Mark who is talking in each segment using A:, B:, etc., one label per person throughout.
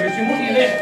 A: Vecimunile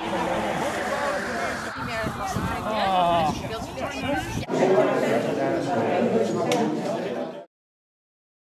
B: Yeah.